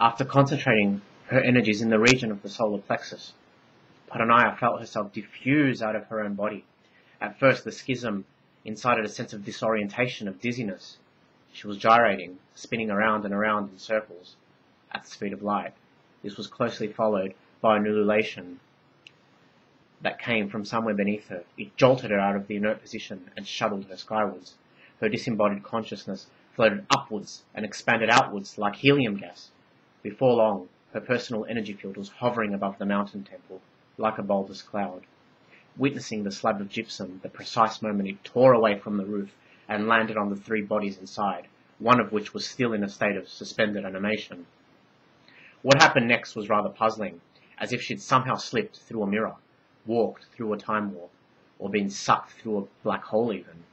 After concentrating her energies in the region of the solar plexus, Paranaya felt herself diffuse out of her own body. At first, the schism incited a sense of disorientation, of dizziness. She was gyrating, spinning around and around in circles at the speed of light. This was closely followed by an ululation that came from somewhere beneath her. It jolted her out of the inert position and shuttled her skywards. Her disembodied consciousness floated upwards and expanded outwards like helium gas. Before long, her personal energy field was hovering above the mountain temple, like a bulbous cloud. Witnessing the slab of gypsum, the precise moment it tore away from the roof and landed on the three bodies inside, one of which was still in a state of suspended animation. What happened next was rather puzzling, as if she'd somehow slipped through a mirror, walked through a time warp, or been sucked through a black hole even.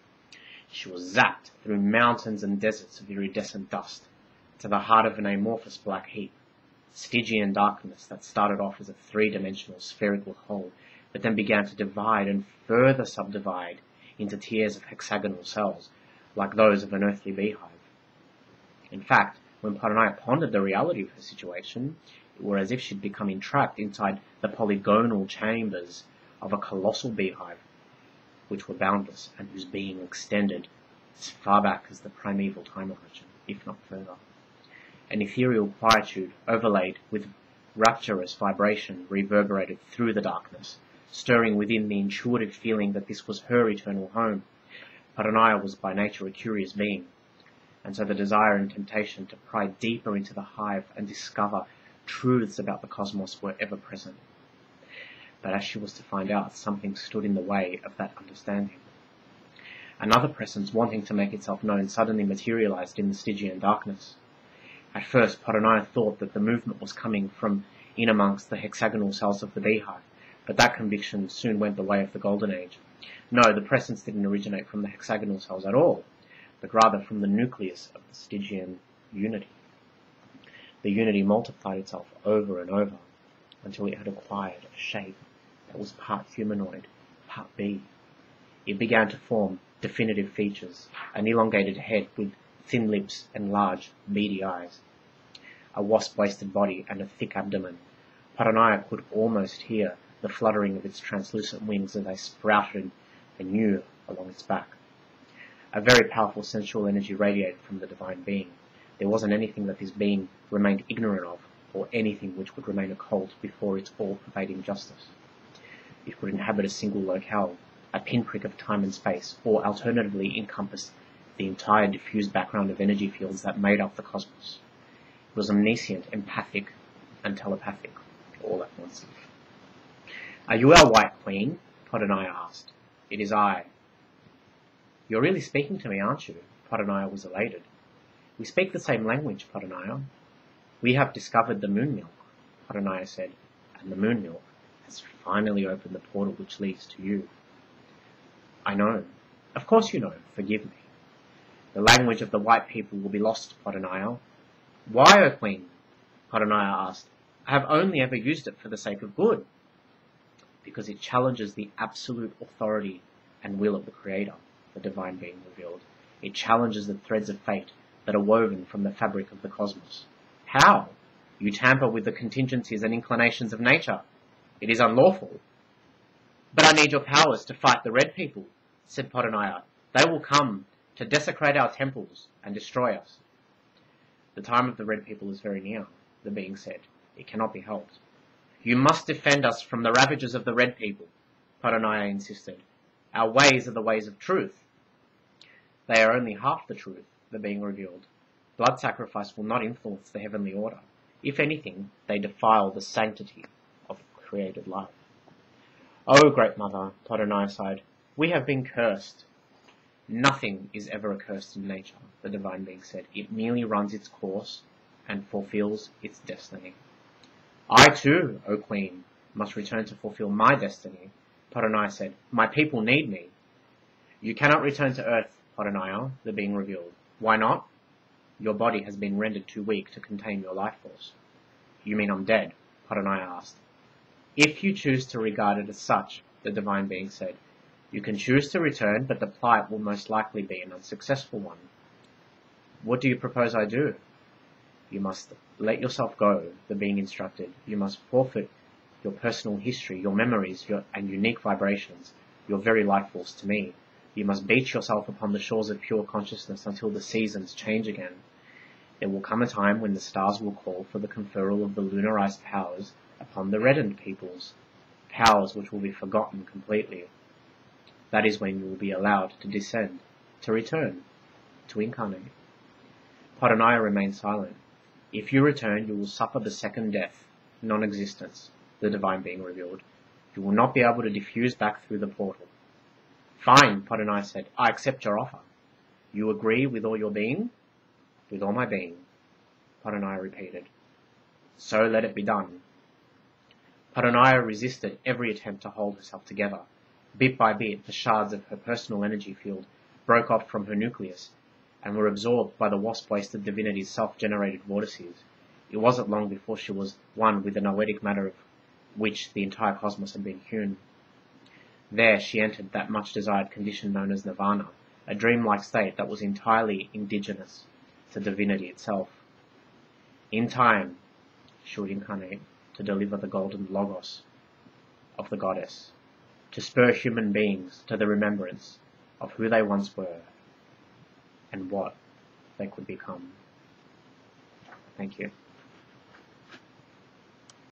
She was zapped through mountains and deserts of iridescent dust to the heart of an amorphous black heap, Stygian darkness that started off as a three-dimensional spherical hole, but then began to divide and further subdivide into tiers of hexagonal cells, like those of an earthly beehive. In fact, when Paranaya pondered the reality of her situation, it were as if she'd become entrapped inside the polygonal chambers of a colossal beehive, which were boundless and whose being extended as far back as the primeval time of origin, if not further. An ethereal quietude overlaid with rapturous vibration reverberated through the darkness, stirring within the intuitive feeling that this was her eternal home. Paranaya was by nature a curious being, and so the desire and temptation to pry deeper into the hive and discover truths about the cosmos were ever present. But as she was to find out, something stood in the way of that understanding. Another presence wanting to make itself known suddenly materialized in the Stygian darkness. At first, Paranaya thought that the movement was coming from in amongst the hexagonal cells of the beehive, but that conviction soon went the way of the Golden Age. No, the presence didn't originate from the hexagonal cells at all, but rather from the nucleus of the Stygian unity. The unity multiplied itself over and over until it had acquired a shape that was part humanoid, part bee. It began to form definitive features, an elongated head with thin lips and large, beady eyes, a wasp-waisted body and a thick abdomen. Paranaya could almost hear the fluttering of its translucent wings as they sprouted anew along its back. A very powerful sensual energy radiated from the divine being. There wasn't anything that this being remained ignorant of, or anything which would remain occult before its all-pervading justice. It could inhabit a single locale, a pinprick of time and space, or alternatively encompass the entire diffused background of energy fields that made up the cosmos. It was omniscient, empathic, and telepathic, all at once. Are you our White Queen? Paranaya asked. It is I. You're really speaking to me, aren't you? Paranaya was elated. We speak the same language, Paranaya. We have discovered the moon milk, Paranaya said, and the moon milk has finally opened the portal which leads to you. I know. Of course you know. Forgive me. The language of the white people will be lost, Paranaya. Why, O Queen? Paranaya asked. I have only ever used it for the sake of good. Because it challenges the absolute authority and will of the Creator, the divine being revealed. It challenges the threads of fate that are woven from the fabric of the cosmos. How? You tamper with the contingencies and inclinations of nature. It is unlawful. But I need your powers to fight the red people, said Paranaya. They will come to desecrate our temples and destroy us. The time of the red people is very near, the being said. It cannot be helped. You must defend us from the ravages of the red people, Paranaya insisted. Our ways are the ways of truth. They are only half the truth, the being revealed. Blood sacrifice will not influence the heavenly order. If anything, they defile the sanctity of created life. O great mother, Paranaya sighed, we have been cursed. Nothing is ever accursed in nature, the divine being said. It merely runs its course and fulfills its destiny. I too, O queen, must return to fulfill my destiny, Paranaya said. My people need me. You cannot return to earth, Paranaya, the being revealed. Why not? Your body has been rendered too weak to contain your life force. You mean I'm dead? Paranaya asked. If you choose to regard it as such, the divine being said, you can choose to return, but the plight will most likely be an unsuccessful one. What do you propose I do? You must let yourself go, the being instructed. You must forfeit your personal history, your memories, your, and unique vibrations, your very life force to me. You must beach yourself upon the shores of pure consciousness until the seasons change again. There will come a time when the stars will call for the conferral of the lunarized powers upon the reddened peoples, powers which will be forgotten completely. That is when you will be allowed to descend, to return, to incarnate. Paranaya remained silent. If you return, you will suffer the second death, non-existence, the divine being revealed. You will not be able to diffuse back through the portal. Fine, Paranaya said. I accept your offer. You agree with all your being? With all my being, Paranaya repeated. So let it be done. Paranaya resisted every attempt to hold herself together. Bit by bit, the shards of her personal energy field broke off from her nucleus and were absorbed by the wasp-waisted divinity's self-generated vortices. It wasn't long before she was one with the noetic matter of which the entire cosmos had been hewn. There she entered that much-desired condition known as nirvana, a dreamlike state that was entirely indigenous to divinity itself. In time, she would incarnate to deliver the golden logos of the goddess, to spur human beings to the remembrance of who they once were and what they could become. Thank you.